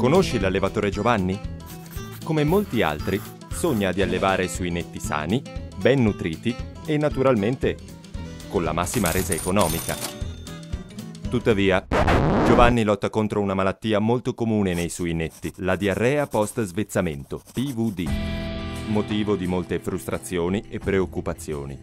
Conosci l'allevatore Giovanni? Come molti altri, sogna di allevare suinetti sani, ben nutriti e naturalmente con la massima resa economica. Tuttavia, Giovanni lotta contro una malattia molto comune nei suinetti, la diarrea post-svezzamento, PVD, motivo di molte frustrazioni e preoccupazioni.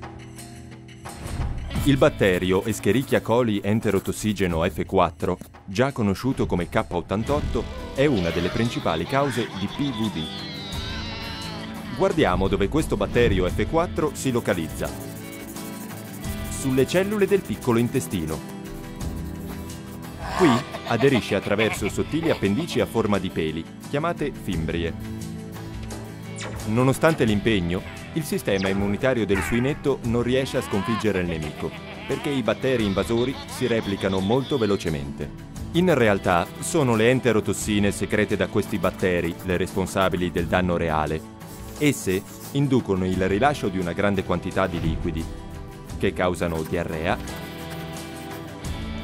Il batterio Escherichia coli enterotossigeno F4, già conosciuto come K88, è una delle principali cause di PVD. Guardiamo dove questo batterio F4 si localizza. Sulle cellule del piccolo intestino. Qui aderisce attraverso sottili appendici a forma di peli, chiamate fimbrie. Nonostante l'impegno, il sistema immunitario del suinetto non riesce a sconfiggere il nemico, perché i batteri invasori si replicano molto velocemente. In realtà sono le enterotossine secrete da questi batteri le responsabili del danno reale. Esse inducono il rilascio di una grande quantità di liquidi, che causano diarrea,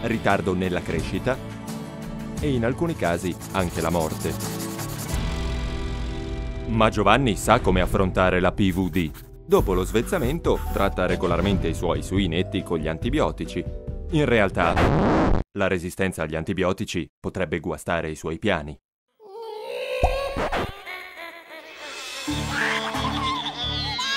ritardo nella crescita e in alcuni casi anche la morte. Ma Giovanni sa come affrontare la PVD. Dopo lo svezzamento tratta regolarmente i suoi suinetti con gli antibiotici. In realtà, la resistenza agli antibiotici potrebbe guastare i suoi piani.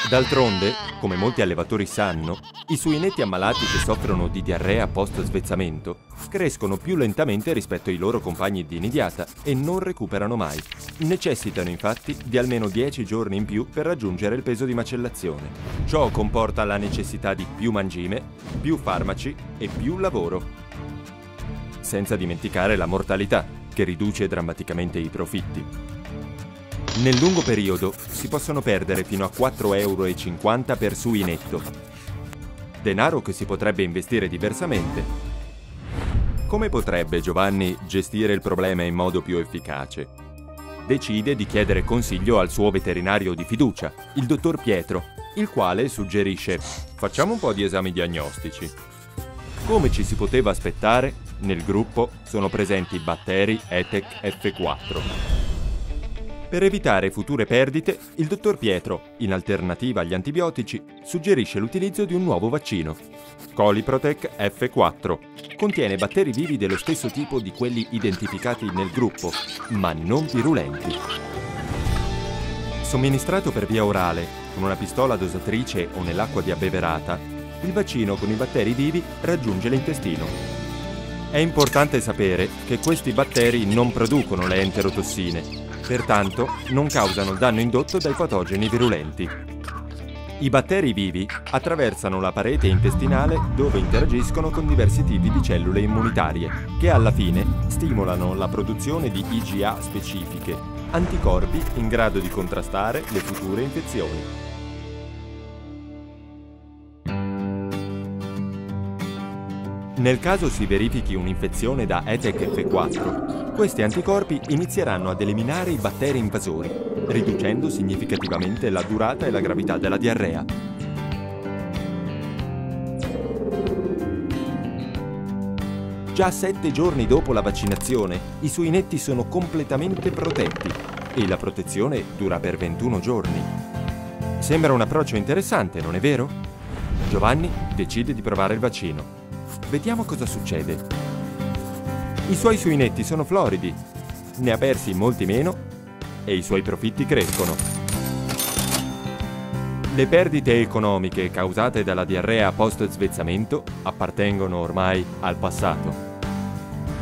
D'altronde, come molti allevatori sanno, i suinetti ammalati che soffrono di diarrea post-svezzamento crescono più lentamente rispetto ai loro compagni di nidiata e non recuperano mai. Necessitano infatti di almeno 10 giorni in più per raggiungere il peso di macellazione. Ciò comporta la necessità di più mangime, più farmaci e più lavoro. Senza dimenticare la mortalità, che riduce drammaticamente i profitti. Nel lungo periodo si possono perdere fino a 4,50 euro per suinetto, denaro che si potrebbe investire diversamente. Come potrebbe Giovanni gestire il problema in modo più efficace? Decide di chiedere consiglio al suo veterinario di fiducia, il dottor Pietro, il quale suggerisce facciamo un po' di esami diagnostici. Come ci si poteva aspettare, nel gruppo sono presenti batteri ETEC F4. Per evitare future perdite, il dottor Pietro, in alternativa agli antibiotici, suggerisce l'utilizzo di un nuovo vaccino. Coliprotec F4 contiene batteri vivi dello stesso tipo di quelli identificati nel gruppo, ma non virulenti. Somministrato per via orale, con una pistola dosatrice o nell'acqua di abbeverata, il vaccino con i batteri vivi raggiunge l'intestino. È importante sapere che questi batteri non producono le enterotossine, pertanto non causano il danno indotto dai patogeni virulenti. I batteri vivi attraversano la parete intestinale dove interagiscono con diversi tipi di cellule immunitarie, che alla fine stimolano la produzione di IgA specifiche, anticorpi in grado di contrastare le future infezioni. Nel caso si verifichi un'infezione da ETEC F4, questi anticorpi inizieranno ad eliminare i batteri invasori, riducendo significativamente la durata e la gravità della diarrea. Già sette giorni dopo la vaccinazione, i suinetti sono completamente protetti e la protezione dura per 21 giorni. Sembra un approccio interessante, non è vero? Giovanni decide di provare il vaccino. Vediamo cosa succede. I suoi suinetti sono floridi, ne ha persi molti meno e i suoi profitti crescono. Le perdite economiche causate dalla diarrea post-svezzamento appartengono ormai al passato.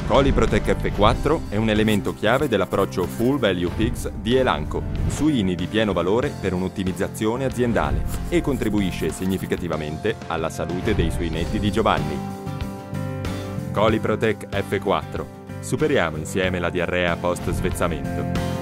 Coliprotec F4 è un elemento chiave dell'approccio Full Value Pigs di Elanco, suini di pieno valore per un'ottimizzazione aziendale e contribuisce significativamente alla salute dei suinetti di Giovanni. Coliprotec F4. Superiamo insieme la diarrea post-svezzamento.